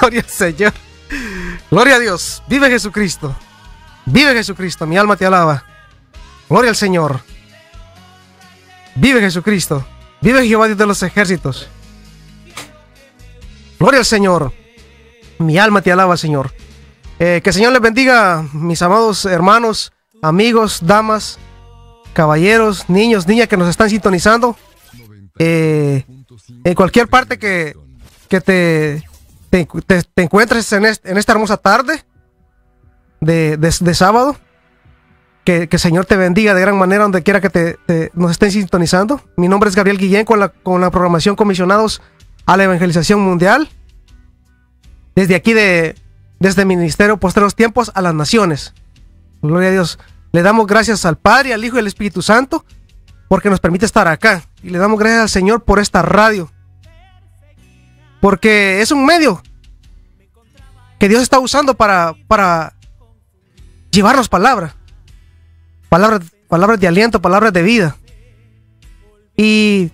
Gloria al Señor. Gloria a Dios. Vive Jesucristo. Vive Jesucristo. Mi alma te alaba. Gloria al Señor. Vive Jesucristo. Vive Jehová Dios de los ejércitos. Gloria al Señor. Mi alma te alaba, Señor. Eh, que el Señor les bendiga, mis amados hermanos, amigos, damas, caballeros, niños, niñas que nos están sintonizando. Eh, en cualquier parte que, que te, te, encuentres en, esta hermosa tarde de, de, sábado. Que, que, el Señor te bendiga de gran manera donde quiera que te, nos estén sintonizando. Mi nombre es Gabriel Guillén con la, con la programación Comisionados a la Evangelización Mundial. Desde aquí de, desde el Ministerio Posteros Tiempos a las Naciones. Gloria a Dios. Le damos gracias al Padre, al Hijo y al Espíritu Santo porque nos permite estar acá. Y le damos gracias al Señor por esta radio. Porque es un medio que Dios está usando para, para llevarnos palabra. Palabras, palabras de aliento, palabras de vida. Y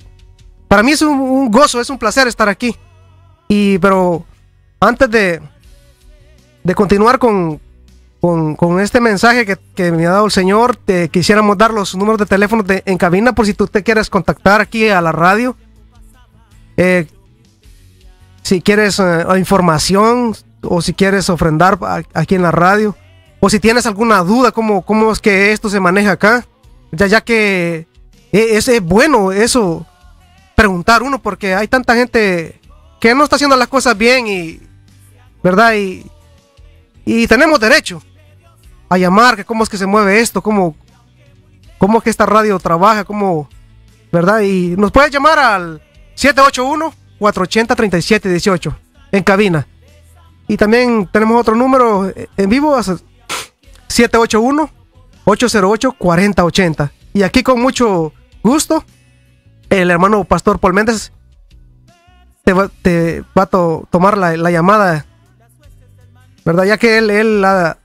para mí es un, gozo, es un placer estar aquí. Y pero antes de, de continuar con, con, este mensaje que, me ha dado el Señor, te quisiéramos dar los números de teléfono de, en cabina por si tú te quieres contactar aquí a la radio. Eh, si quieres eh, información o si quieres ofrendar aquí en la radio o si tienes alguna duda cómo, cómo es que esto se maneja acá, ya, ya que e, es, es bueno eso, preguntar uno porque hay tanta gente que no está haciendo las cosas bien y, ¿verdad? Y, y tenemos derecho a llamar, que cómo es que se mueve esto, cómo, cómo es que esta radio trabaja, cómo, ¿verdad? Y nos puedes llamar al 781-480-3718 en cabina. Y también tenemos otro número en vivo, 781-808-4080. Y aquí con mucho gusto, el hermano Pastor Paul Méndez te va, a tomar la, la, llamada, ¿verdad? Ya que él, él ha,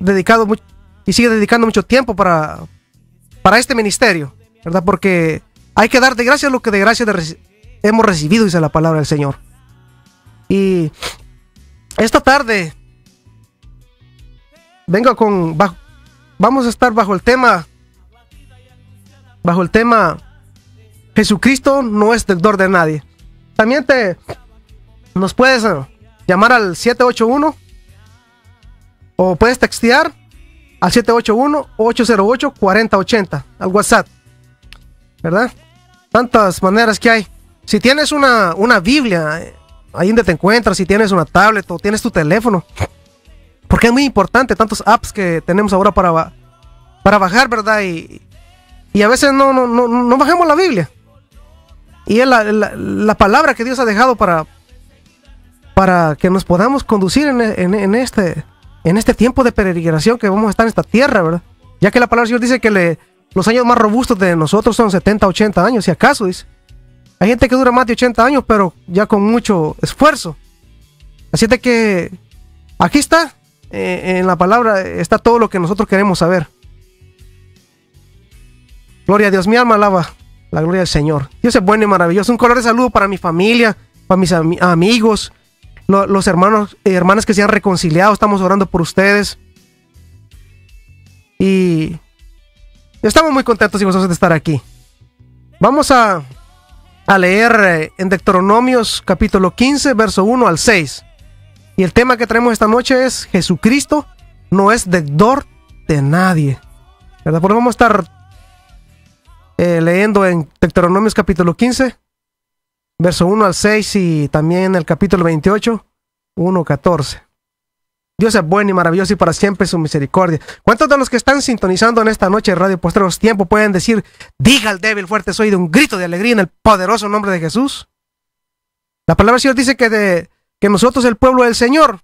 dedicado mucho y sigue dedicando mucho tiempo para, para este ministerio, ¿verdad? Porque hay que dar de gracia lo que de gracia hemos recibido, dice la palabra del Señor. Y esta tarde vengo con vamos a estar bajo el tema bajo el tema Jesucristo no es deudor de nadie. También te nos puedes eh, llamar al 781 o puedes textear al 781-808-4080 al WhatsApp. ¿Verdad? Tantas maneras que hay. Si tienes una, una Biblia, eh, ahí donde te encuentras, si tienes una tablet o tienes tu teléfono, porque es muy importante tantos apps que tenemos ahora para, para bajar, ¿verdad? Y, y a veces no, no, no, no bajamos la Biblia. Y es la, la, palabra que Dios ha dejado para, para que nos podamos conducir en, en, este, en este tiempo de peregrinación que vamos a estar en esta tierra, ¿verdad? Ya que la palabra del dice que le, los años más robustos de nosotros son 70, 80 años, si acaso, dice. Hay gente que dura más de 80 años, pero ya con mucho esfuerzo. Así de que aquí está, eh, en la palabra está todo lo que nosotros queremos saber. Gloria a Dios, mi alma alaba la gloria del Señor. Dios es bueno y maravilloso. Un color de saludo para mi familia, para mis amigos, los hermanos y hermanas que se han reconciliado, estamos orando por ustedes. Y estamos muy contentos y gozosos de estar aquí. Vamos a, a leer eh, en Deuteronomios capítulo 15, verso 1 al 6. Y el tema que traemos esta noche es Jesucristo no es deudor de nadie. ¿Verdad? Por vamos a estar eh, leyendo en Deuteronomios capítulo 15, verso 1 al 6 y también el capítulo 28, 1, 14. Dios es bueno y maravilloso y para siempre su misericordia. ¿Cuántos de los que están sintonizando en esta noche de Radio Postreros Tiempo pueden decir, diga al débil fuerte soy de un grito de alegría en el poderoso nombre de Jesús? La palabra del Señor dice que, de, que nosotros, el pueblo del Señor,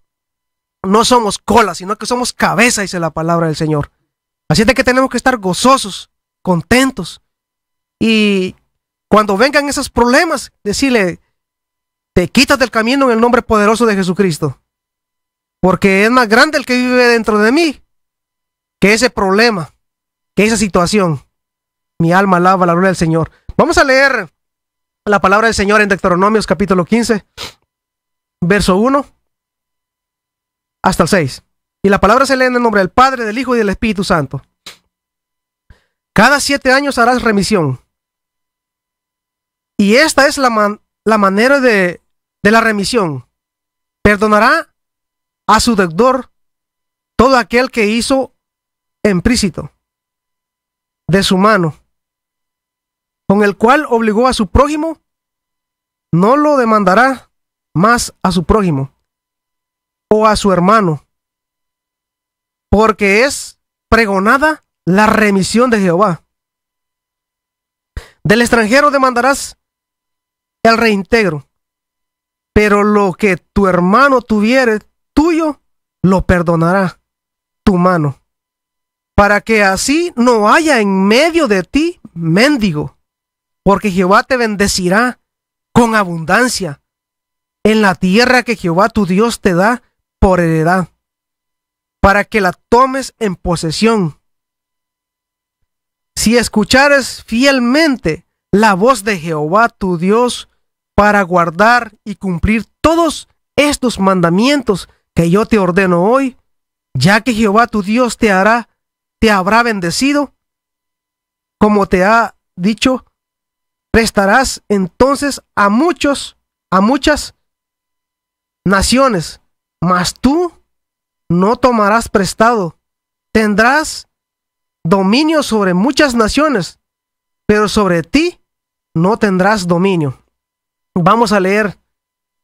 no somos cola, sino que somos cabeza, dice la palabra del Señor. Así es de que tenemos que estar gozosos, contentos. Y cuando vengan esos problemas, decirle, te quitas del camino en el nombre poderoso de Jesucristo. Porque es más grande el que vive dentro de mí que ese problema, que esa situación. Mi alma alaba la gloria del Señor. Vamos a leer la palabra del Señor en Deuteronomios capítulo 15, verso 1 hasta el 6. Y la palabra se lee en el nombre del Padre, del Hijo y del Espíritu Santo. Cada siete años harás remisión. Y esta es la, la manera de, de la remisión. Perdonará a su deudor todo aquel que hizo emprícito de su mano, con el cual obligó a su prójimo, no lo demandará más a su prójimo o a su hermano, porque es pregonada la remisión de Jehová. Del extranjero demandarás el reintegro, pero lo que tu hermano tuviere tuyo, lo perdonará tu mano, para que así no haya en medio de ti mendigo, porque Jehová te bendecirá con abundancia en la tierra que Jehová tu Dios te da por heredad, para que la tomes en posesión. Si escuchares fielmente la voz de Jehová tu Dios para guardar y cumplir todos estos mandamientos que yo te ordeno hoy, ya que Jehová tu Dios te hará, te habrá bendecido, como te ha dicho, prestarás entonces a muchos, a muchas naciones, mas tú no tomarás prestado, tendrás dominio sobre muchas naciones, pero sobre ti no tendrás dominio. Vamos a leer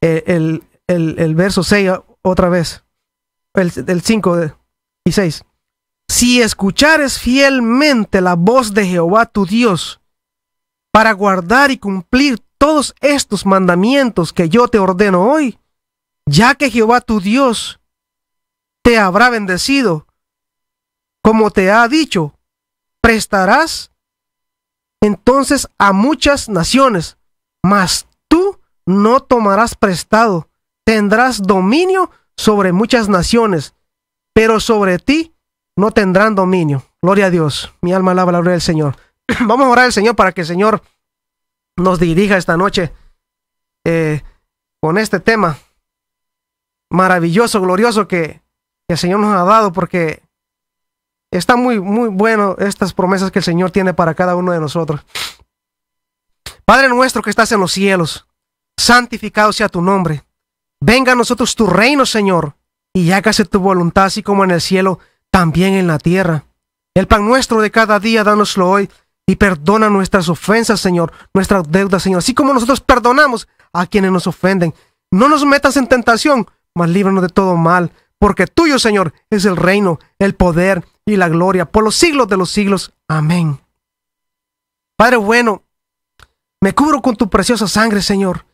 eh, el, el verso 6 otra vez el, 5 y 6. Si escuchares fielmente la voz de Jehová tu Dios, para guardar y cumplir todos estos mandamientos que yo te ordeno hoy, ya que Jehová tu Dios te habrá bendecido, como te ha dicho, prestarás entonces a muchas naciones, mas tú no tomarás prestado, tendrás dominio sobre muchas naciones, pero sobre ti no tendrán dominio. Gloria a Dios. Mi alma alaba la gloria del Señor. Vamos a orar al Señor para que el Señor nos dirija esta noche eh, con este tema maravilloso, glorioso que, que el Señor nos ha dado, porque está muy, muy bueno estas promesas que el Señor tiene para cada uno de nosotros. Padre nuestro que estás en los cielos, santificado sea tu nombre. Venga a nosotros tu reino, Señor, y hágase tu voluntad, así como en el cielo, también en la tierra. El pan nuestro de cada día, dánoslo hoy, y perdona nuestras ofensas, Señor, nuestras deudas, Señor, así como nosotros perdonamos a quienes nos ofenden. No nos metas en tentación, mas líbranos de todo mal, porque tuyo, Señor, es el reino, el poder y la gloria por los siglos de los siglos. Amén. Padre bueno, me cubro con tu preciosa sangre, Señor.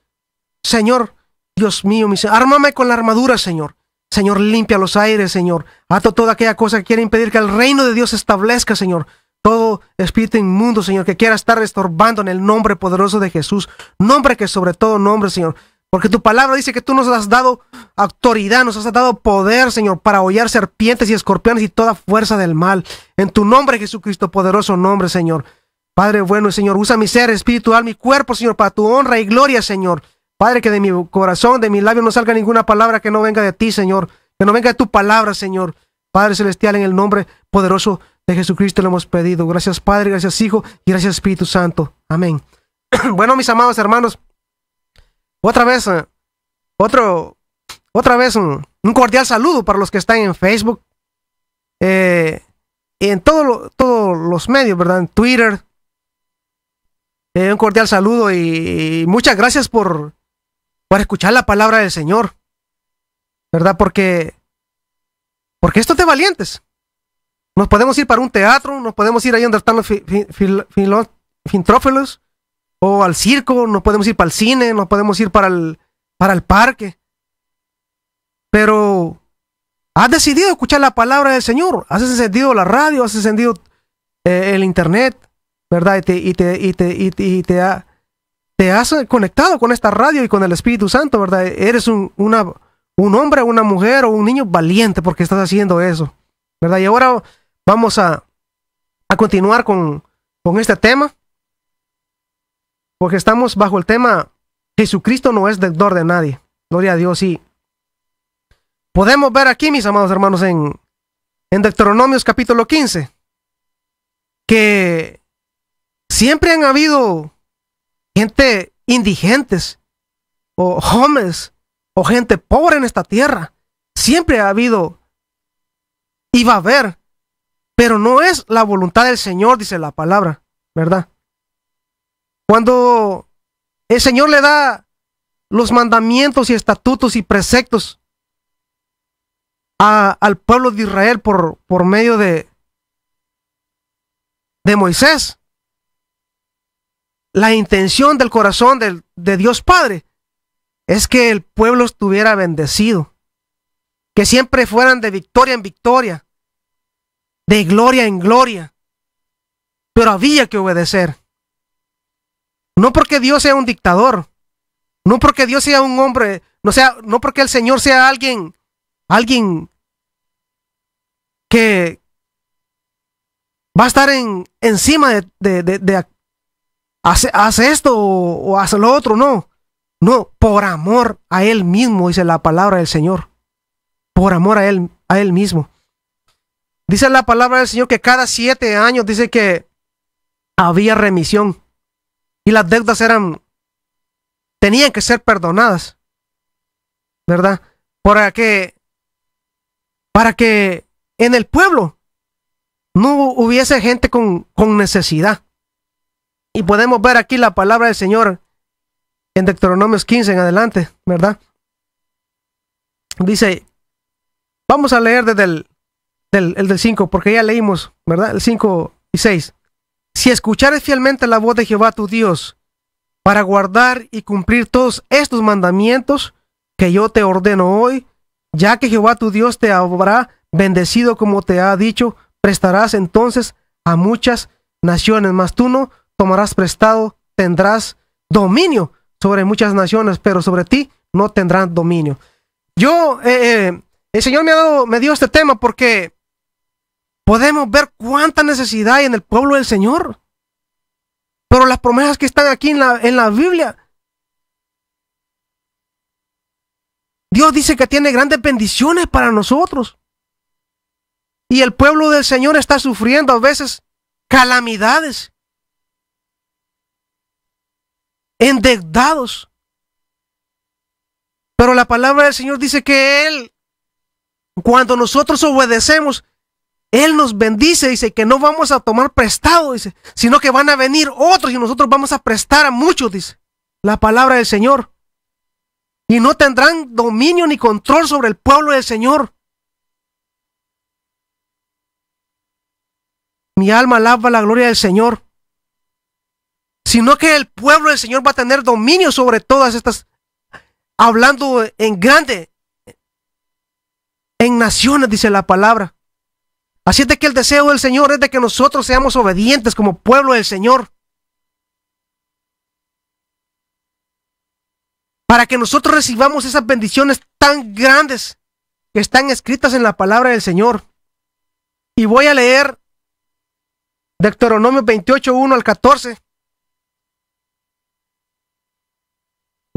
Señor, Dios mío, mi Señor, ármame con la armadura, Señor. Señor, limpia los aires, Señor. Ato toda aquella cosa que quiere impedir que el reino de Dios se establezca, Señor. Todo espíritu inmundo, Señor, que quiera estar estorbando en el nombre poderoso de Jesús. Nombre que sobre todo nombre, Señor. Porque tu palabra dice que tú nos has dado autoridad, nos has dado poder, Señor, para hollar serpientes y escorpiones y toda fuerza del mal. En tu nombre, Jesucristo, poderoso nombre, Señor. Padre bueno, Señor, usa mi ser espiritual, mi cuerpo, Señor, para tu honra y gloria, Señor. Padre, que de mi corazón, de mi labio no salga ninguna palabra que no venga de ti, Señor. Que no venga de tu palabra, Señor. Padre Celestial, en el nombre poderoso de Jesucristo lo hemos pedido. Gracias, Padre, gracias, Hijo, y gracias, Espíritu Santo. Amén. bueno, mis amados hermanos, otra vez, eh, otro, otra vez un, cordial saludo para los que están en Facebook, eh, en todos los medios, ¿verdad? En Twitter. Eh, un cordial saludo y muchas gracias por, para escuchar la palabra del Señor. ¿Verdad? Porque, porque esto es de valientes. Nos podemos ir para un teatro, nos podemos ir ahí donde están los fintrófilos, o al circo, nos podemos ir para el cine, nos podemos ir para el, para el parque. Pero has decidido escuchar la palabra del Señor, has encendido la radio, has encendido eh, el internet, ¿verdad? Y te, y te, y te, y te ha te has conectado con esta radio y con el Espíritu Santo, ¿verdad? Eres un, un hombre, una mujer o un niño valiente porque estás haciendo eso, ¿verdad? Y ahora vamos a, a continuar con, con este tema, porque estamos bajo el tema Jesucristo no es deudor de nadie. Gloria a Dios, y podemos ver aquí, mis amados hermanos, en, en Deuteronomios capítulo 15, que siempre han habido gente indigentes o hombres o gente pobre en esta tierra. Siempre ha habido y va a haber, pero no es la voluntad del Señor, dice la palabra, ¿verdad? Cuando el Señor le da los mandamientos y estatutos y preceptos al pueblo de Israel por, por medio de, de Moisés. La intención del corazón de Dios Padre es que el pueblo estuviera bendecido, que siempre fueran de victoria en victoria, de gloria en gloria. Pero había que obedecer. No porque Dios sea un dictador, no porque Dios sea un hombre, no sea, no porque el Señor sea alguien alguien que va a estar en, encima de, de, hace, esto o, hace lo otro, no. No, por amor a Él mismo, dice la palabra del Señor. Por amor a Él, a Él mismo. Dice la palabra del Señor que cada siete años dice que había remisión y las deudas eran, tenían que ser perdonadas, ¿verdad? Para que para que en el pueblo no hubiese gente con, con necesidad. Y podemos ver aquí la palabra del Señor en Deuteronomios 15 en adelante, ¿verdad? Dice, vamos a leer desde el del, el del 5, porque ya leímos, ¿verdad? El 5 y 6. Si escuchares fielmente la voz de Jehová tu Dios, para guardar y cumplir todos estos mandamientos que yo te ordeno hoy, ya que Jehová tu Dios te habrá bendecido como te ha dicho, prestarás entonces a muchas naciones, mas tú no tomarás prestado, tendrás dominio sobre muchas naciones, pero sobre ti no tendrán dominio. Yo, eh, eh, el Señor me, ha dado, me dio este tema porque podemos ver cuánta necesidad hay en el pueblo del Señor. Pero las promesas que están aquí en la, en la Biblia Dios dice que tiene grandes bendiciones para nosotros. Y el pueblo del Señor está sufriendo a veces calamidades, endeudados. Pero la palabra del Señor dice que Él, cuando nosotros obedecemos, Él nos bendice, dice que no vamos a tomar prestado, dice, sino que van a venir otros y nosotros vamos a prestar a muchos, dice la palabra del Señor y no tendrán dominio ni control sobre el pueblo del Señor. Mi alma alaba la gloria del Señor, sino que el pueblo del Señor va a tener dominio sobre todas estas, hablando en grande, en naciones, dice la palabra. Así es de que el deseo del Señor es de que nosotros seamos obedientes como pueblo del Señor. para que nosotros recibamos esas bendiciones tan grandes que están escritas en la palabra del Señor. Y voy a leer Deuteronomio 28, 1 al 14.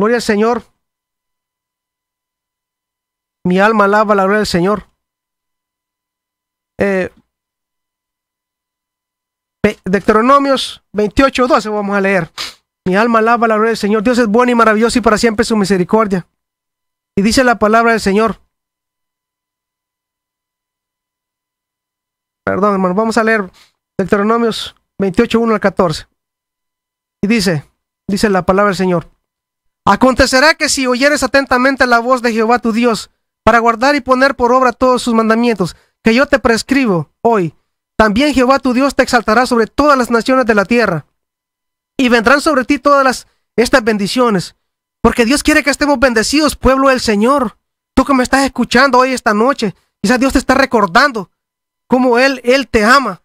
Gloria al Señor. Mi alma alaba la gloria del Señor. Eh, Deuteronomios 28, 12 vamos a leer. Mi alma alaba la gloria del Señor. Dios es bueno y maravilloso y para siempre su misericordia. Y dice la palabra del Señor. Perdón, hermano, vamos a leer Deuteronomios 28, 1 al 14. Y dice, dice la palabra del Señor. Acontecerá que si oyeres atentamente la voz de Jehová tu Dios, para guardar y poner por obra todos sus mandamientos, que yo te prescribo hoy, también Jehová tu Dios te exaltará sobre todas las naciones de la tierra y vendrán sobre ti todas estas bendiciones. Porque Dios quiere que estemos bendecidos, pueblo del Señor. Tú que me estás escuchando hoy esta noche, quizás Dios te está recordando cómo Él, Él te ama.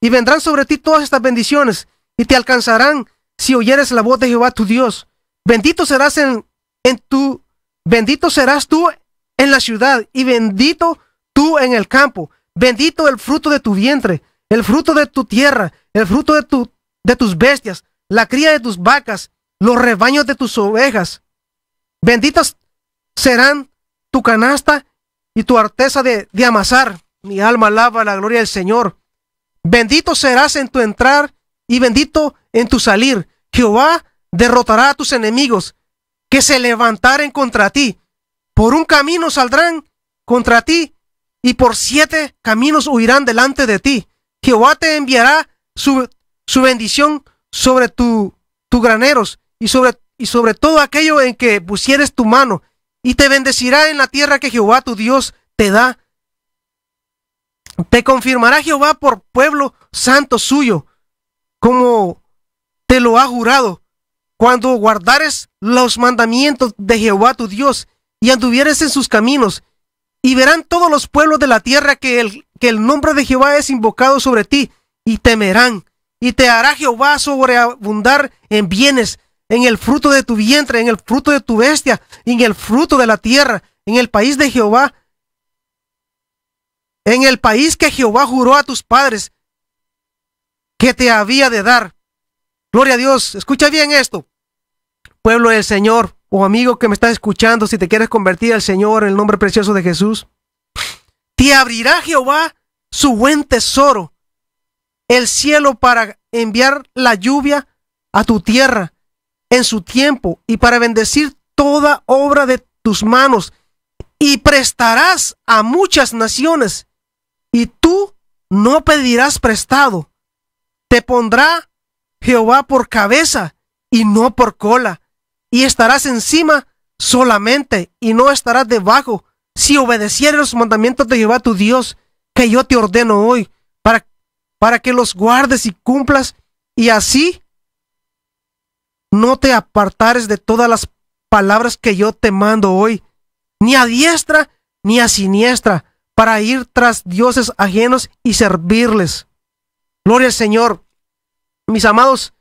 Y vendrán sobre ti todas estas bendiciones y te alcanzarán si oyeres la voz de Jehová tu Dios. Bendito serás en, en tu, bendito serás tú en la ciudad y bendito tú en el campo. Bendito el fruto de tu vientre, el fruto de tu tierra, el fruto de, tu, de tus bestias, la cría de tus vacas, los rebaños de tus ovejas. Benditas serán tu canasta y tu arteza de, de amasar. Mi alma alaba la gloria del Señor. Bendito serás en tu entrar y bendito en tu salir. Jehová derrotará a tus enemigos que se levantaren contra ti. Por un camino saldrán contra ti y por siete caminos huirán delante de ti. Jehová te enviará su, su bendición sobre tu, tu graneros y sobre, y sobre todo aquello en que pusieres tu mano y te bendecirá en la tierra que Jehová tu Dios te da. Te confirmará Jehová por pueblo santo suyo, como te lo ha jurado, cuando guardares los mandamientos de Jehová tu Dios y anduvieres en sus caminos, y verán todos los pueblos de la tierra que el, que el nombre de Jehová es invocado sobre ti, y temerán, y te hará Jehová sobreabundar en bienes, en el fruto de tu vientre, en el fruto de tu bestia, en el fruto de la tierra, en el país de Jehová, en el país que Jehová juró a tus padres que te había de dar. Gloria a Dios, escucha bien esto. Pueblo del Señor, o amigo que me estás escuchando, si te quieres convertir al Señor en el nombre precioso de Jesús, te abrirá Jehová su buen tesoro, el cielo para enviar la lluvia a tu tierra en su tiempo y para bendecir toda obra de tus manos y prestarás a muchas naciones y tú no pedirás prestado. Te pondrá Jehová por cabeza y no por cola y estarás encima solamente y no estarás debajo si obedecieres los mandamientos de Jehová tu Dios que yo te ordeno hoy para, para que los guardes y cumplas y así no te apartares de todas las palabras que yo te mando hoy, ni a diestra ni a siniestra, para ir tras dioses ajenos y servirles. Gloria al Señor. Mis amados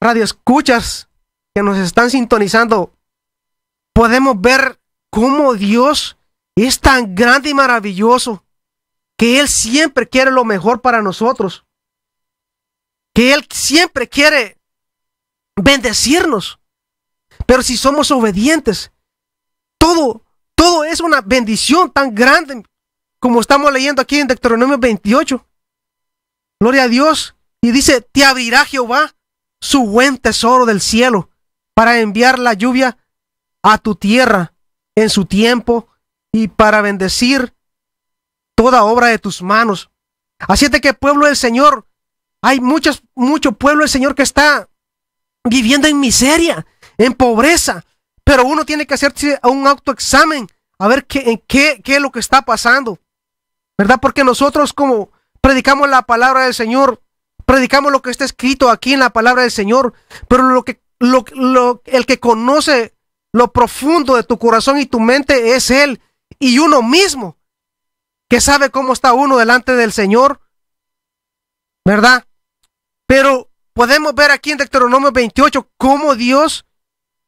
radioescuchas que nos están sintonizando, podemos ver cómo Dios es tan grande y maravilloso que Él siempre quiere lo mejor para nosotros. Que Él siempre quiere bendecirnos. Pero si somos obedientes, todo, todo es una bendición tan grande como estamos leyendo aquí en Deuteronomio 28. Gloria a Dios. Y dice, te abrirá Jehová su buen tesoro del cielo para enviar la lluvia a tu tierra en su tiempo y para bendecir toda obra de tus manos. Así es de que pueblo del Señor, hay muchos, mucho pueblo del Señor que está viviendo en miseria, en pobreza, pero uno tiene que hacerse un autoexamen a ver qué, qué, qué es lo que está pasando, ¿verdad? Porque nosotros como predicamos la palabra del Señor, predicamos lo que está escrito aquí en la palabra del Señor, pero lo que, lo, lo, el que conoce lo profundo de tu corazón y tu mente es Él y uno mismo, que sabe cómo está uno delante del Señor, ¿verdad? Pero podemos ver aquí en Deuteronomio 28 cómo Dios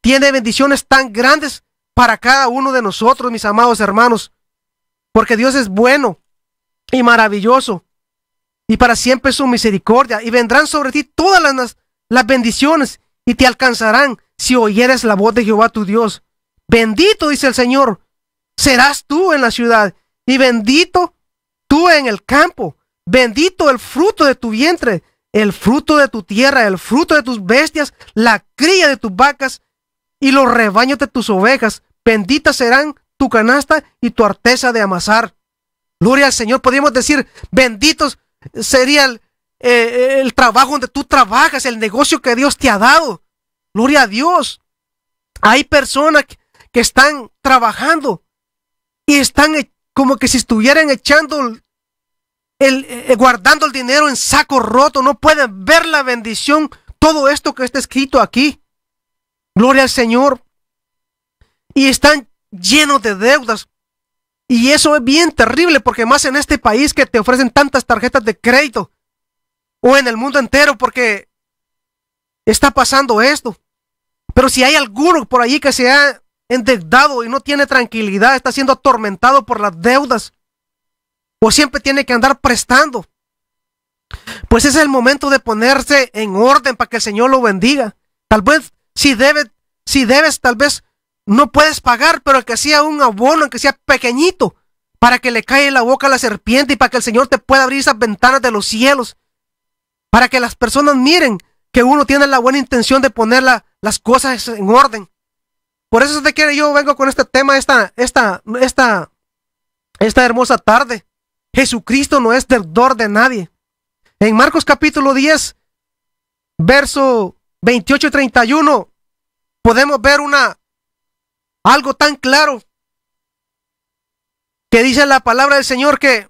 tiene bendiciones tan grandes para cada uno de nosotros, mis amados hermanos, porque Dios es bueno y maravilloso, y para siempre su misericordia, y vendrán sobre ti todas las, las bendiciones, y te alcanzarán si oyeres la voz de Jehová tu Dios. Bendito, dice el Señor, serás tú en la ciudad, y bendito tú en el campo, bendito el fruto de tu vientre, el fruto de tu tierra, el fruto de tus bestias, la cría de tus vacas y los rebaños de tus ovejas. Benditas serán tu canasta y tu arteza de amasar. Gloria al Señor. Podríamos decir, benditos sería el, eh, el trabajo donde tú trabajas, el negocio que Dios te ha dado. Gloria a Dios. Hay personas que están trabajando y están como que si estuvieran echando el, eh, guardando el dinero en saco roto, no pueden ver la bendición, todo esto que está escrito aquí. Gloria al Señor. Y están llenos de deudas. Y eso es bien terrible porque más en este país que te ofrecen tantas tarjetas de crédito o en el mundo entero porque está pasando esto. Pero si hay alguno por allí que se ha endeudado y no tiene tranquilidad, está siendo atormentado por las deudas, o siempre tiene que andar prestando. Pues es el momento de ponerse en orden para que el Señor lo bendiga. Tal vez si debes, si debes, tal vez no puedes pagar, pero que sea un abono, que sea pequeñito, para que le caiga la boca a la serpiente y para que el Señor te pueda abrir esas ventanas de los cielos, para que las personas miren que uno tiene la buena intención de poner las cosas en orden. Por eso es de que yo vengo con este tema esta, esta, esta, esta hermosa tarde. Jesucristo no es deudor de nadie. En Marcos capítulo 10, verso 28 y 31, podemos ver una algo tan claro que dice la palabra del Señor que,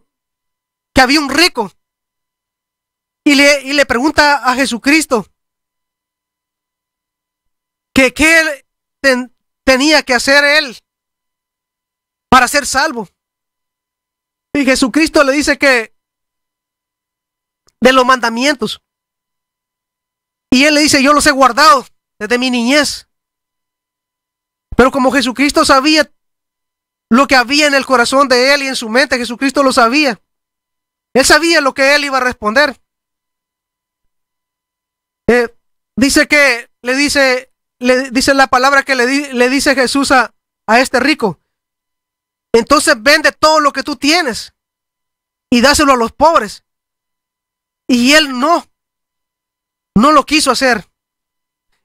que había un rico y le, y le pregunta a Jesucristo que qué tenía que hacer él para ser salvo. Y Jesucristo le dice que de los mandamientos. Y él le dice, yo los he guardado desde mi niñez. Pero como Jesucristo sabía lo que había en el corazón de él y en su mente, Jesucristo lo sabía. Él sabía lo que él iba a responder. Eh, dice que le dice, le dice la palabra que le, le dice Jesús a, a este rico. Entonces vende todo lo que tú tienes y dáselo a los pobres. Y él no, no lo quiso hacer.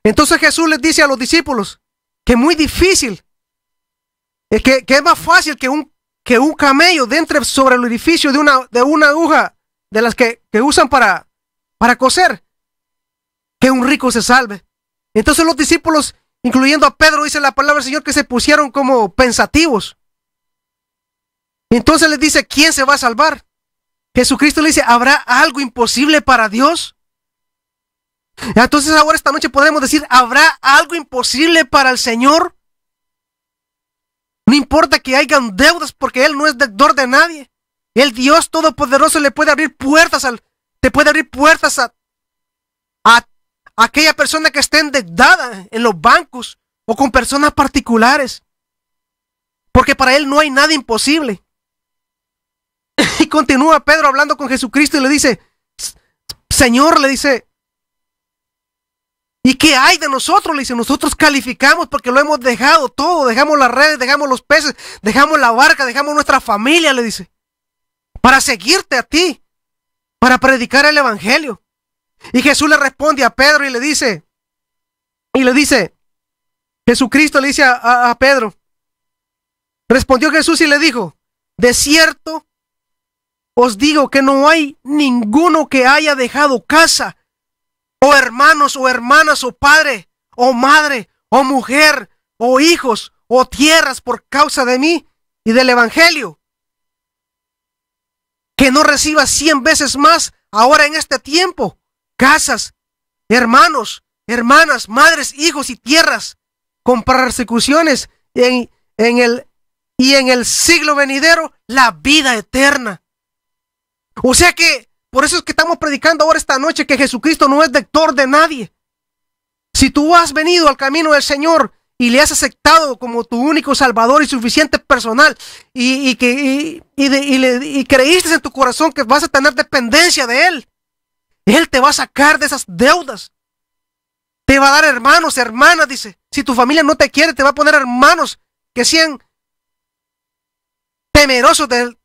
Entonces Jesús les dice a los discípulos que es muy difícil, que, que es más fácil que un, que un camello entre sobre el edificio de una, de una aguja de las que, que usan para, para coser, que un rico se salve. Entonces los discípulos, incluyendo a Pedro, dice la palabra del Señor, que se pusieron como pensativos. Entonces les dice, ¿quién se va a salvar? Jesucristo le dice, ¿habrá algo imposible para Dios? Entonces ahora esta noche podemos decir, ¿habrá algo imposible para el Señor? No importa que hayan deudas porque Él no es deudor de nadie. El Dios Todopoderoso le puede abrir puertas al, te puede abrir puertas a, a, aquella persona que esté endeudada en los bancos o con personas particulares. Porque para Él no hay nada imposible. Y continúa Pedro hablando con Jesucristo y le dice, Señor, le dice, ¿y qué hay de nosotros? Le dice, nosotros calificamos porque lo hemos dejado todo, dejamos las redes, dejamos los peces, dejamos la barca, dejamos nuestra familia, le dice, para seguirte a ti, para predicar el Evangelio. Y Jesús le responde a Pedro y le dice, y le dice, Jesucristo le dice a, a Pedro, respondió Jesús y le dijo, de cierto os digo que no hay ninguno que haya dejado casa, o hermanos, o hermanas, o padre, o madre, o mujer, o hijos, o tierras por causa de mí y del Evangelio, que no reciba cien veces más ahora en este tiempo, casas, hermanos, hermanas, madres, hijos y tierras, con persecuciones en, en el, y en el siglo venidero la vida eterna. O sea que, por eso es que estamos predicando ahora esta noche que Jesucristo no es lector de nadie. Si tú has venido al camino del Señor y le has aceptado como tu único Salvador y suficiente personal y, que, y, creíste en tu corazón que vas a tener dependencia de Él, Él te va a sacar de esas deudas. Te va a dar hermanos, hermanas, dice. Si tu familia no te quiere, te va a poner hermanos que sean temerosos de,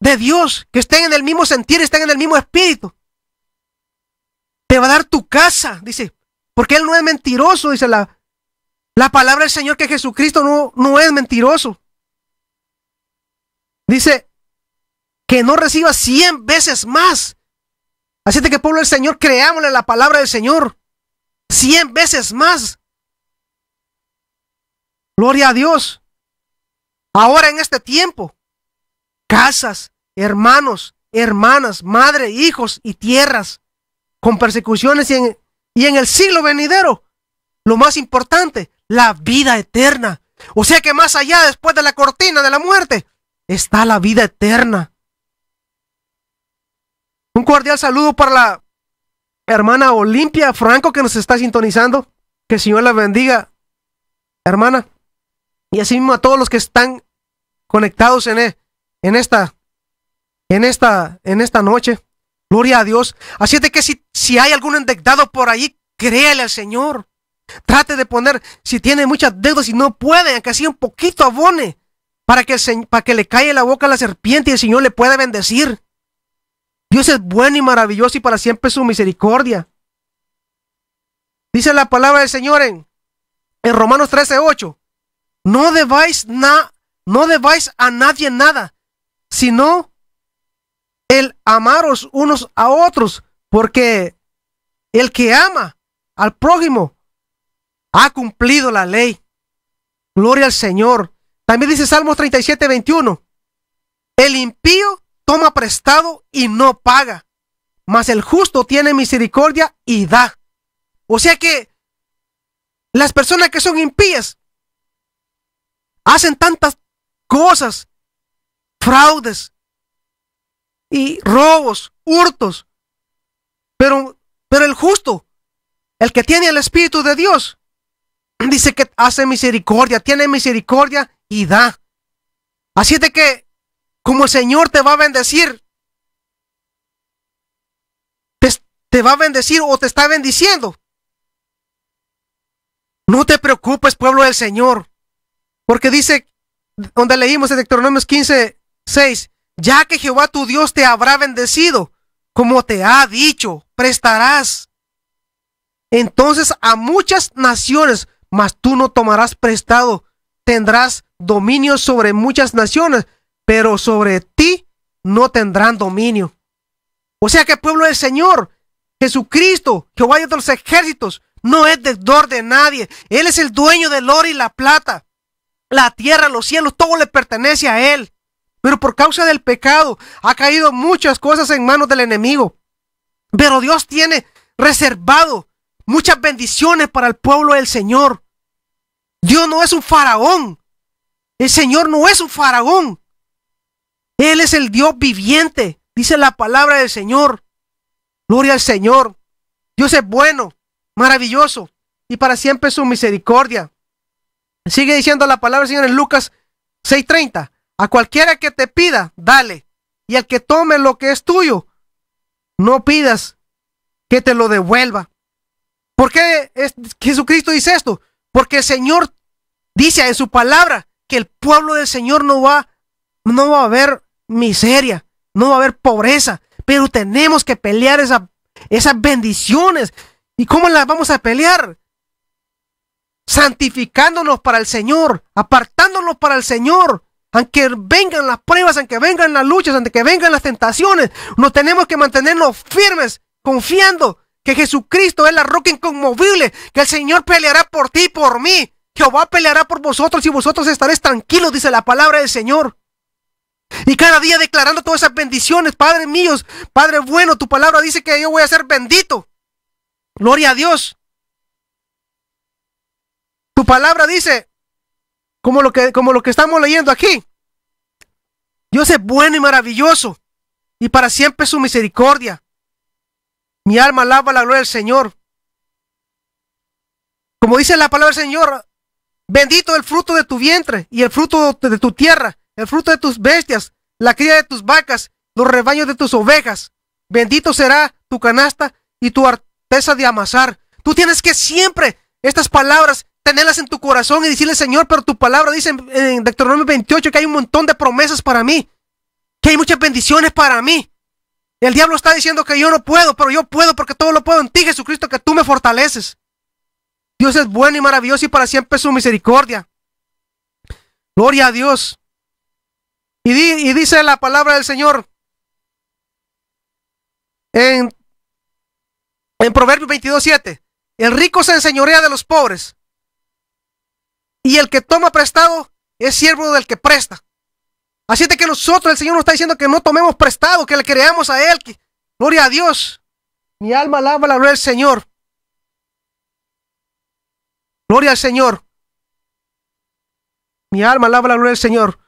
de Dios, que estén en el mismo sentir, estén en el mismo espíritu. Te va a dar tu casa, dice, porque Él no es mentiroso, dice la, la palabra del Señor, que Jesucristo no, no es mentiroso. Dice que no reciba cien veces más. Así de que pueblo del Señor, creámosle la palabra del Señor. Cien veces más. Gloria a Dios. Ahora en este tiempo casas, hermanos, hermanas, madre, hijos y tierras, con persecuciones y en, y en el siglo venidero, lo más importante, la vida eterna. O sea que más allá, después de la cortina de la muerte, está la vida eterna. Un cordial saludo para la hermana Olimpia Franco que nos está sintonizando. Que el Señor la bendiga, hermana. Y así mismo a todos los que están conectados en, él en esta, en esta, en esta noche. Gloria a Dios. Así de que si, si hay algún endeudado por ahí, créale al Señor. Trate de poner, si tiene muchas deudas y no puede, aunque así un poquito abone. para que, para que le calle la boca a la serpiente y el Señor le pueda bendecir. Dios es bueno y maravilloso y para siempre su misericordia. Dice la palabra del Señor en, en Romanos 13:8. No debáis, na, no debáis a nadie nada, sino el amaros unos a otros, porque el que ama al prójimo ha cumplido la ley. Gloria al Señor. También dice Salmos 37, 21. El impío toma prestado y no paga, mas el justo tiene misericordia y da. O sea que las personas que son impías hacen tantas cosas, fraudes y robos, hurtos, pero, pero el justo, el que tiene el Espíritu de Dios, dice que hace misericordia, tiene misericordia y da. Así de que, como el Señor te va a bendecir, te, va a bendecir o te está bendiciendo. No te preocupes, pueblo del Señor, porque dice, donde leímos en Deuteronomios 15, 6, ya que Jehová tu Dios te habrá bendecido, como te ha dicho, prestarás. Entonces a muchas naciones, mas tú no tomarás prestado, tendrás dominio sobre muchas naciones, pero sobre ti no tendrán dominio. O sea que pueblo del Señor, Jesucristo, Jehová de los ejércitos, no es deudor de nadie. Él es el dueño del oro y la plata. La tierra, los cielos, todo le pertenece a Él. Pero por causa del pecado ha caído muchas cosas en manos del enemigo. Pero Dios tiene reservado muchas bendiciones para el pueblo del Señor. Dios no es un faraón. El Señor no es un faraón. Él es el Dios viviente, dice la palabra del Señor. Gloria al Señor. Dios es bueno, maravilloso y para siempre su misericordia. Sigue diciendo la palabra del Señor en Lucas 6:30. A cualquiera que te pida, dale. Y al que tome lo que es tuyo, no pidas que te lo devuelva. ¿Por qué Jesucristo dice esto? Porque el Señor dice en su palabra que el pueblo del Señor no va, no va a haber miseria, no va a haber pobreza, pero tenemos que pelear esa, esas bendiciones. ¿Y cómo las vamos a pelear? Santificándonos para el Señor, apartándonos para el Señor. Aunque vengan las pruebas, aunque vengan las luchas, aunque vengan las tentaciones, no tenemos que mantenernos firmes, confiando que Jesucristo es la roca inconmovible, que el Señor peleará por ti y por mí. Jehová peleará por vosotros y vosotros estaréis tranquilos, dice la palabra del Señor. Y cada día declarando todas esas bendiciones, Padre míos, Padre bueno, tu palabra dice que yo voy a ser bendito. Gloria a Dios. Tu palabra dice, como lo que, como lo que estamos leyendo aquí, Dios es bueno y maravilloso, y para siempre su misericordia. Mi alma alaba la gloria del Señor. Como dice la palabra del Señor, bendito el fruto de tu vientre y el fruto de tu tierra, el fruto de tus bestias, la cría de tus vacas, los rebaños de tus ovejas. Bendito será tu canasta y tu arteza de amasar. Tú tienes que siempre estas palabras tenerlas en tu corazón y decirle, Señor, pero tu palabra dice en Deuteronomio 28 que hay un montón de promesas para mí, que hay muchas bendiciones para mí. El diablo está diciendo que yo no puedo, pero yo puedo porque todo lo puedo en ti, Jesucristo, que tú me fortaleces. Dios es bueno y maravilloso y para siempre su misericordia. Gloria a Dios. Y, y dice la palabra del Señor en, en Proverbios 22.7. El rico se enseñorea de los pobres. Y el que toma prestado es siervo del que presta. Así de que nosotros, el Señor nos está diciendo que no tomemos prestado, que le creamos a Él. gloria a Dios. Mi alma alaba la gloria del Señor. Gloria al Señor. Mi alma alaba la gloria del Señor.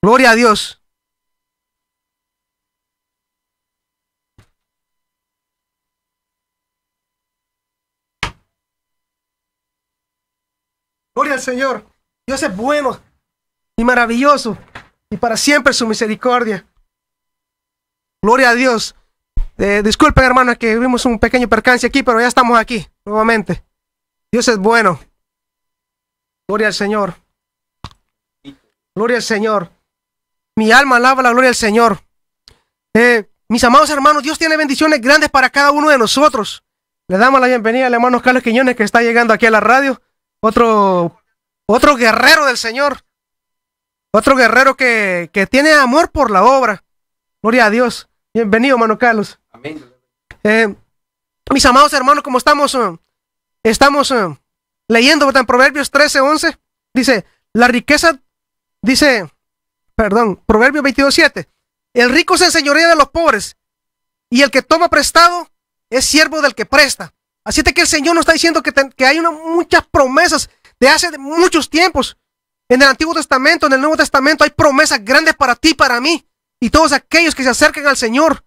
Gloria a Dios. Gloria al Señor. Dios es bueno y maravilloso y para siempre su misericordia. Gloria a Dios. Eh, disculpen, hermanos, que vimos un pequeño percance aquí, pero ya estamos aquí nuevamente. Dios es bueno. Gloria al Señor. Gloria al Señor. Mi alma alaba la gloria del Señor. Eh, mis amados hermanos, Dios tiene bendiciones grandes para cada uno de nosotros. Le damos la bienvenida al hermano Carlos Quiñones que está llegando aquí a la radio. Otro, otro guerrero del Señor. Otro guerrero que, que tiene amor por la obra. Gloria a Dios. Bienvenido, hermano Carlos. Amén. Eh, mis amados hermanos, como estamos, eh, estamos eh, leyendo en Proverbios 13, 11, dice, la riqueza, dice, perdón, Proverbios 22, 7, el rico se enseñorea de los pobres y el que toma prestado es siervo del que presta. Así que el Señor nos está diciendo que, que hay muchas promesas de hace muchos tiempos. En el Antiguo Testamento, en el Nuevo Testamento hay promesas grandes para ti, para mí y todos aquellos que se acerquen al Señor.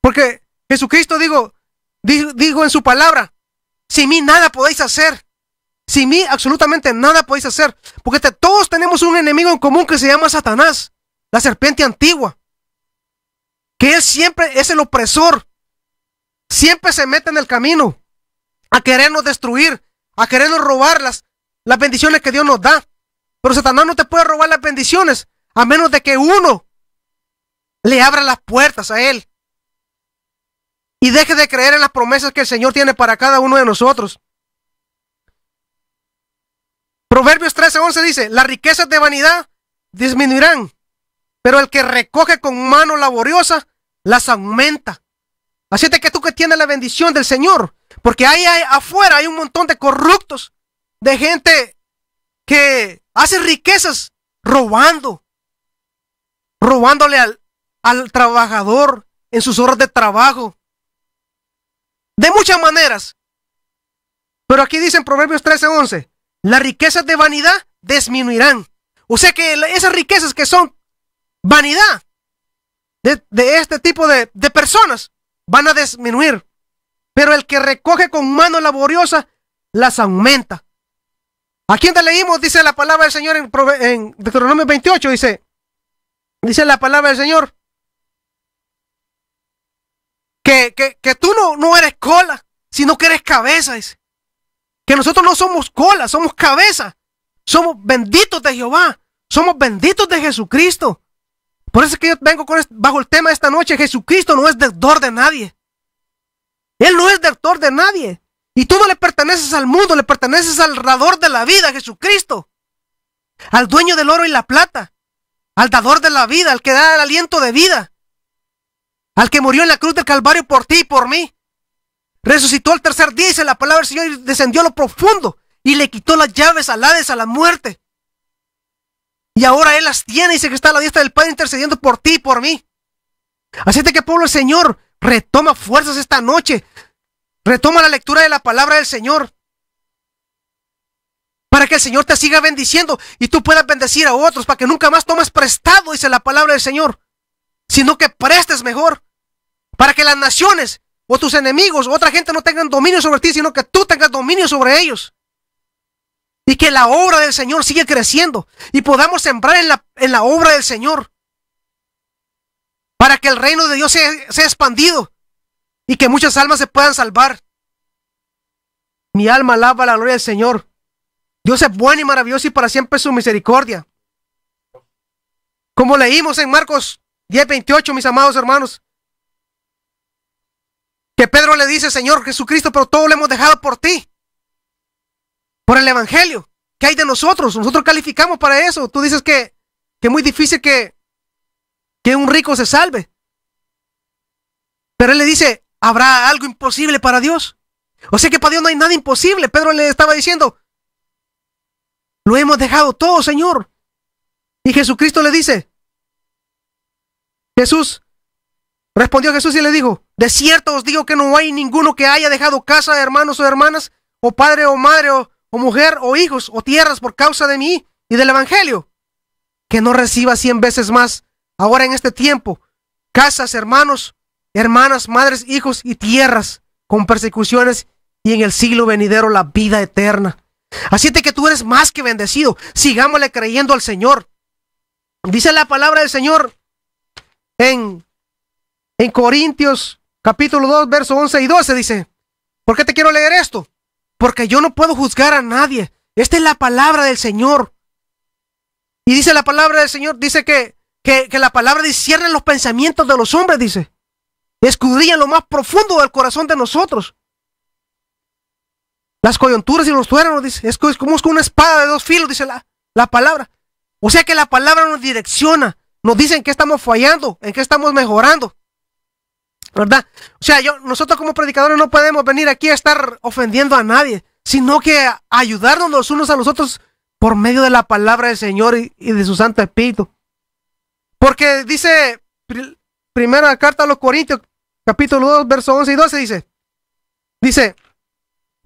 Porque Jesucristo digo, digo en su palabra, sin mí nada podéis hacer. Sin mí absolutamente nada podéis hacer. Porque todos tenemos un enemigo en común que se llama Satanás, la serpiente antigua. Que él siempre es el opresor. Siempre se mete en el camino a querernos destruir, a querernos robar las, las bendiciones que Dios nos da. Pero Satanás no te puede robar las bendiciones a menos de que uno le abra las puertas a él y deje de creer en las promesas que el Señor tiene para cada uno de nosotros. Proverbios 13:11 dice, las riquezas de vanidad disminuirán, pero el que recoge con mano laboriosa las aumenta. Así es que tú que tienes la bendición del Señor, porque ahí afuera hay un montón de corruptos, de gente que hace riquezas robando, robándole al, al trabajador en sus horas de trabajo, de muchas maneras. Pero aquí dice en Proverbios 13:11, las riquezas de vanidad disminuirán. O sea que esas riquezas que son vanidad de, este tipo de, de, personas van a disminuir. Pero el que recoge con mano laboriosa las aumenta. Aquí donde leímos, dice la palabra del Señor en, en Deuteronomio 28, dice, dice la palabra del Señor, que, tú no, no eres cola, sino que eres cabeza. Que nosotros no somos cola, somos cabeza. Somos benditos de Jehová. Somos benditos de Jesucristo. Por eso es que yo vengo con bajo el tema esta noche. Jesucristo no es deudor de nadie. Él no es deudor de nadie. Y tú no le perteneces al mundo, le perteneces al dador de la vida, Jesucristo. Al dueño del oro y la plata. Al dador de la vida, al que da el aliento de vida al que murió en la cruz del Calvario por ti y por mí. Resucitó el tercer día, dice la palabra del Señor, y descendió a lo profundo y le quitó las llaves al Hades, a la muerte. Y ahora Él las tiene y dice que está a la diestra del Padre intercediendo por ti y por mí. Así que pueblo Señor retoma fuerzas esta noche. Retoma la lectura de la palabra del Señor. Para que el Señor te siga bendiciendo y tú puedas bendecir a otros, para que nunca más tomes prestado, dice la palabra del Señor, sino que prestes mejor para que las naciones o tus enemigos o otra gente no tengan dominio sobre ti, sino que tú tengas dominio sobre ellos. Y que la obra del Señor siga creciendo y podamos sembrar en la, en la obra del Señor. Para que el reino de Dios sea, expandido y que muchas almas se puedan salvar. Mi alma alaba la gloria del Señor. Dios es bueno y maravilloso y para siempre su misericordia. Como leímos en Marcos 10:28, mis amados hermanos. Que Pedro le dice, Señor Jesucristo, pero todo lo hemos dejado por ti. Por el Evangelio. ¿Qué hay de nosotros? Nosotros calificamos para eso. Tú dices que, que es muy difícil que, que un rico se salve. Pero él le dice, ¿habrá algo imposible para Dios? O sea que para Dios no hay nada imposible. Pedro le estaba diciendo, lo hemos dejado todo, Señor. Y Jesucristo le dice, Jesús, respondió Jesús y le dijo, de cierto os digo que no hay ninguno que haya dejado casa, hermanos o hermanas, o padre o madre, o, mujer, o hijos, o tierras por causa de mí y del Evangelio, que no reciba cien veces más ahora en este tiempo, casas, hermanos, hermanas, madres, hijos y tierras, con persecuciones y en el siglo venidero la vida eterna. Así de que tú eres más que bendecido. Sigámosle creyendo al Señor. Dice la palabra del Señor en, en Corintios capítulo 2, verso 11 y 12 dice, ¿por qué te quiero leer esto? Porque yo no puedo juzgar a nadie. Esta es la palabra del Señor. Y dice la palabra del Señor, dice que, que, la palabra discierne los pensamientos de los hombres, dice. Escudría lo más profundo del corazón de nosotros. Las coyunturas y los tuéramos, dice. Es, como una espada de dos filos, dice la, la palabra. O sea que la palabra nos direcciona, nos dice en qué estamos fallando, en qué estamos mejorando. ¿Verdad? O sea, yo, nosotros como predicadores no podemos venir aquí a estar ofendiendo a nadie, sino que ayudarnos los unos a los otros por medio de la palabra del Señor y, de su Santo Espíritu. Porque dice, primera carta a los Corintios, capítulo 2, verso 11 y 12, dice, dice,